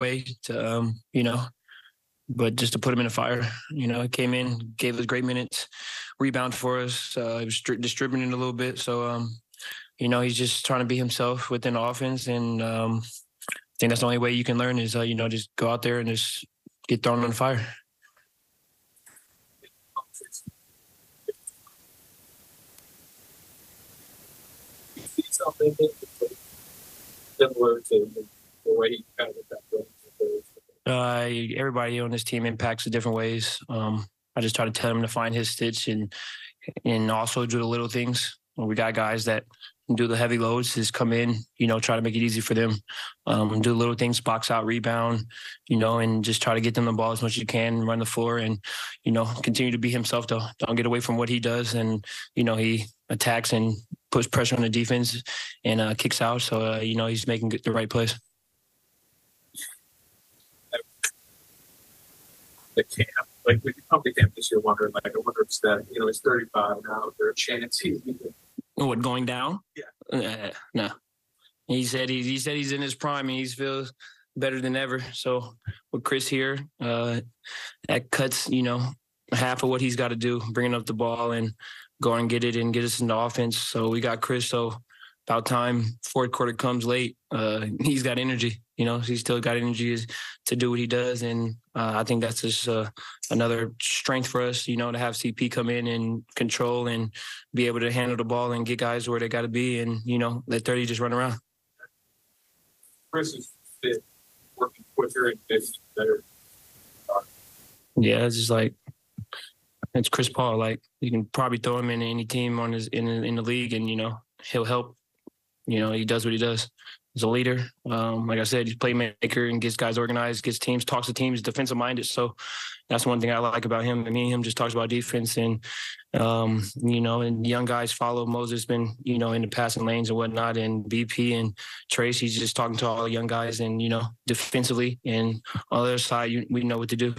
way to, um, you know, but just to put him in a fire, you know, he came in, gave us great minutes, rebound for us. Uh, he was distributing a little bit. So, um, you know, he's just trying to be himself within offense. And um, I think that's the only way you can learn is, uh, you know, just go out there and just get thrown on fire. similar to the way he kind of uh, everybody on this team impacts in different ways. Um, I just try to tell him to find his stitch and and also do the little things. We got guys that do the heavy loads, just come in, you know, try to make it easy for them. Um, do little things, box out, rebound, you know, and just try to get them the ball as much as you can, run the floor, and you know, continue to be himself. Though, don't get away from what he does, and you know, he attacks and puts pressure on the defense and uh, kicks out. So uh, you know, he's making the right plays. The camp. Like we come to camp this year wondering, like, I wonder if it's that, you know, he's 35 now. Is there a chance he's what going down? Yeah. Uh, no. He said he, he said he's in his prime and he feels better than ever. So with Chris here, uh, that cuts, you know, half of what he's got to do, bringing up the ball and go and get it and get us into offense. So we got Chris. So about time fourth quarter comes late, uh, he's got energy. You know, he's still got energy to do what he does, and uh, I think that's just uh, another strength for us. You know, to have CP come in and control and be able to handle the ball and get guys where they got to be, and you know, let thirty just run around. Chris is fit, working quicker and better. Yeah, it's just like it's Chris Paul. Like you can probably throw him in any team on his in in the league, and you know he'll help you know, he does what he does. He's a leader. Um, like I said, he's playmaker and gets guys organized, gets teams, talks to teams, defensive minded. So that's one thing I like about him. And me and him just talks about defense and, um, you know, and young guys follow. Moses been, you know, in the passing lanes and whatnot. And BP and Tracy's just talking to all the young guys and, you know, defensively and on the other side, you, we know what to do.